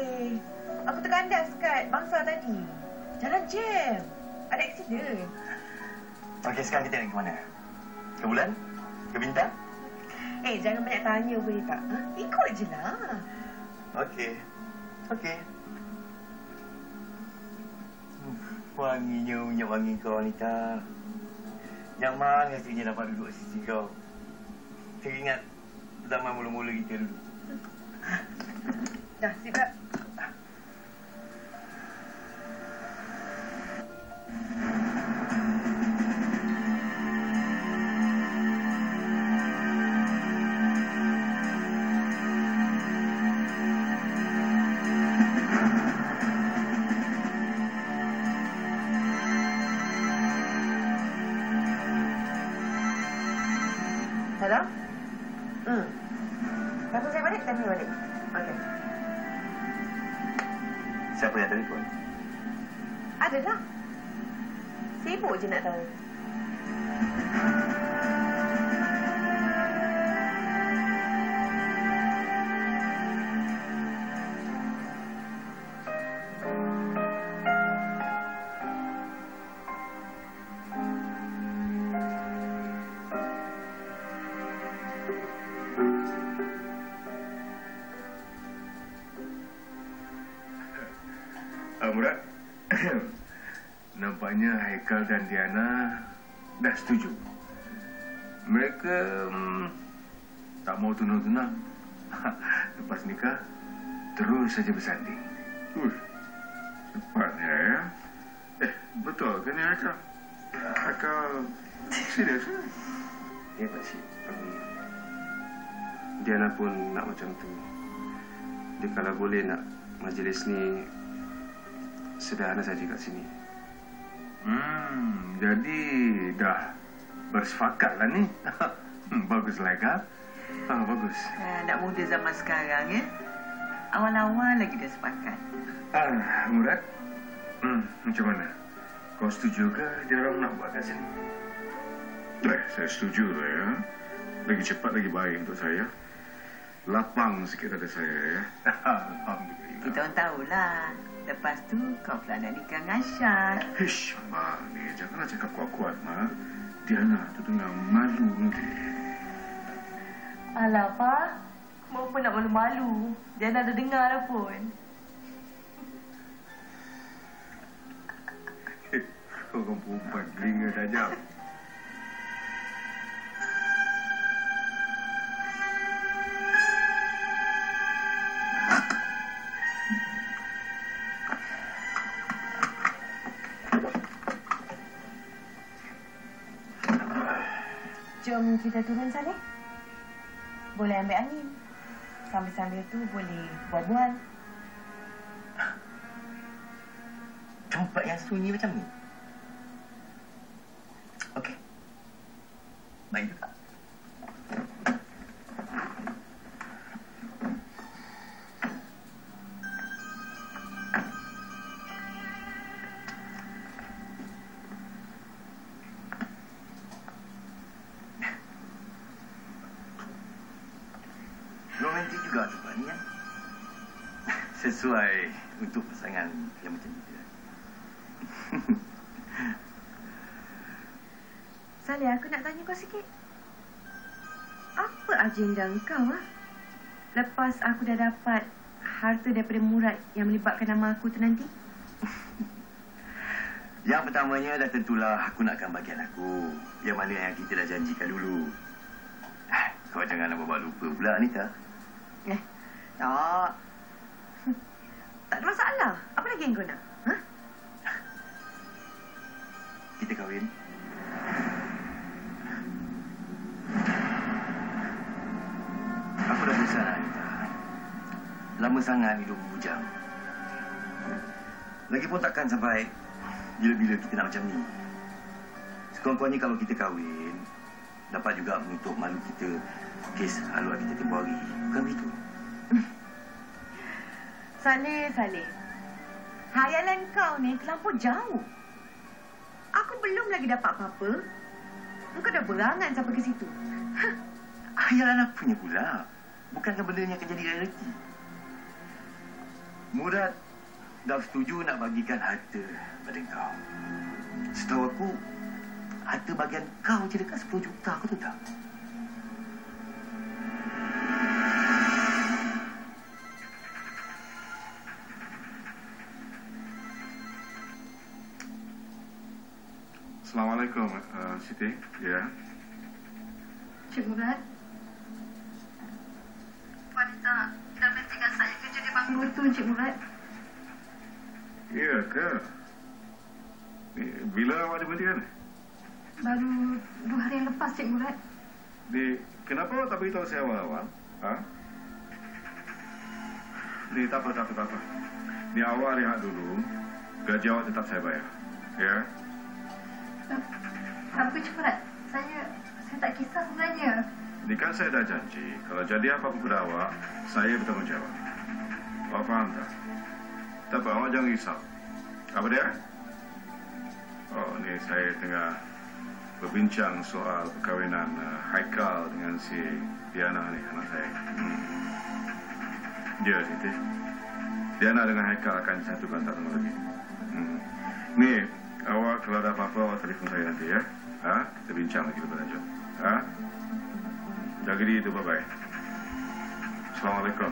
Saleh. Aku terkandas kat bangsa tadi. Jalan jam. Ada aksiden. Okey, sekarang kita nak ke mana? Ke bulan? Ke bintang? Eh, jangan banyak tanya boleh tak? Ha? Ikut je lah. Okey. Okey. Wanginya minyak wangi kau, Anita. Yang mana rasanya dapat duduk sisi kau? Teringat zaman mula-mula kita dulu. Dah, sip Telefon saya balik, telefon balik. Okey. Siapa yang telefon? Ada lah. Sibuk je nak tahu. Murad, nampaknya Haikal dan Diana dah setuju. Mereka hmm, tak mau tunang-tunang. Lepas nikah, terus saja bersanding. Uish, cepatnya ya. Eh, betul ke ni Haikal? Haikal serius ke? Ya, Pak Cik. Um, Diana pun nak macam tu. Dia kalau boleh nak majlis ni sederhana saja kat sini. Hmm, jadi dah bersefakat lah ni. Hmm, Baguslah Haikal. Ah, bagus. Ha, nak muda zaman sekarang ya. Awal-awal lagi dah sepakat. Ah, Murad. Hmm, macam mana? Kau setuju ke dia orang nak buat kat sini? Eh, saya setuju lah ya. Lagi cepat lagi baik untuk saya. Lapang sikit ada saya ya. Alhamdulillah. Kita orang tahulah. Lepas tu kau pula nak nikah dengan Syar. Hish, Ma, ni janganlah cakap kuat-kuat, Ma. Diana tu tengah malu nanti. Alah, Pak. Mau pun nak malu-malu. Dia dah dengar dah pun. Kau orang perempuan telinga tajam. Jom kita turun Saleh. Boleh ambil angin. Sambil-sambil tu boleh buat-buat. Tempat yang sunyi macam ni? Okey. Baik juga. Romantik juga tempat ni kan? Sesuai untuk pasangan yang macam kita. Saleh, aku nak tanya kau sikit. Apa agenda kau, ah? Lepas aku dah dapat harta daripada Murad yang melibatkan nama aku tu nanti? Yang pertamanya dah tentulah aku nakkan bagian aku. Yang mana yang kita dah janjikan dulu. Kau jangan nak buat lupa pula, Anita. Eh, tak. Tak ada masalah. Apa lagi yang kau nak? Ha? Kita kahwin. Aku dah besar, Anita. Lama sangat hidup bujang. Lagipun takkan sampai bila-bila kita nak macam ni. Sekurang-kurangnya kalau kita kahwin, dapat juga menutup malu kita kes haluan kita tempoh hari. Bukan begitu? Saleh, Saleh. Hayalan kau ni terlampau jauh. Aku belum lagi dapat apa-apa. Engkau dah berangan sampai ke situ. Hayalan apanya pula? Bukankah benda yang akan jadi realiti? Murad dah setuju nak bagikan harta pada kau. Setahu aku, harta bagian kau je dekat 10 juta, kau tahu tak? Assalamualaikum, uh, Siti. Ya. Cik Murad. Wanita dah berhentikan saya kerja di banglo itu, Cik Murad. Ya ke? Ni, bila awak diberhentikan? Baru dua hari yang lepas, Cik Murad. Di, kenapa awak tak beritahu saya awal-awal? Ha? Ni, tak apa, tak apa, tak apa. Ni awak rehat dulu. Gaji awak tetap saya bayar. Ya? Eh, Apa, Murad? Saya saya tak kisah sebenarnya. Ni kan saya dah janji. Kalau jadi apa-apa pada awak, saya bertanggungjawab. Awak faham tak? Tak apa, awak jangan risau. Apa dia? Oh, ni saya tengah berbincang soal perkahwinan uh, Haikal dengan si Diana ni, anak saya. Hmm. Dia, Siti. Diana dengan Haikal akan disatukan tak lagi. Hmm. Ni, awak kalau ada apa-apa, awak telefon saya nanti ya. Ha? Kita bincang lagi lebih lanjut. Ha? Jaga diri itu, bye-bye. Assalamualaikum.